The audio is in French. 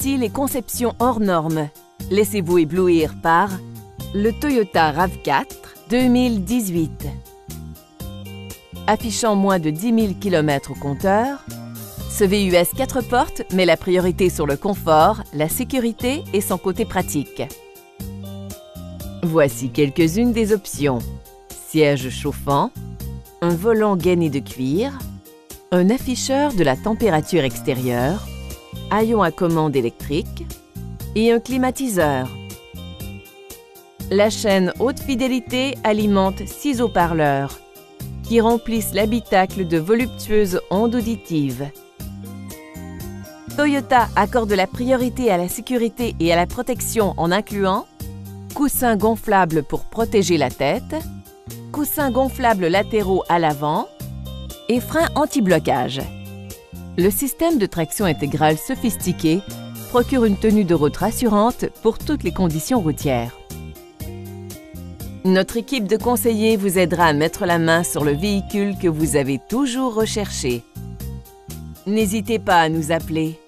style et conception hors normes. Laissez-vous éblouir par le Toyota RAV4 2018. Affichant moins de 10 000 km au compteur, ce VUS 4 portes met la priorité sur le confort, la sécurité et son côté pratique. Voici quelques-unes des options. Siège chauffant, un volant gainé de cuir, un afficheur de la température extérieure, haillons à commande électrique et un climatiseur. La chaîne haute fidélité alimente six haut-parleurs qui remplissent l'habitacle de voluptueuses ondes auditives. Toyota accorde la priorité à la sécurité et à la protection en incluant coussins gonflables pour protéger la tête, coussins gonflables latéraux à l'avant et freins anti-blocage. Le système de traction intégrale sophistiqué procure une tenue de route rassurante pour toutes les conditions routières. Notre équipe de conseillers vous aidera à mettre la main sur le véhicule que vous avez toujours recherché. N'hésitez pas à nous appeler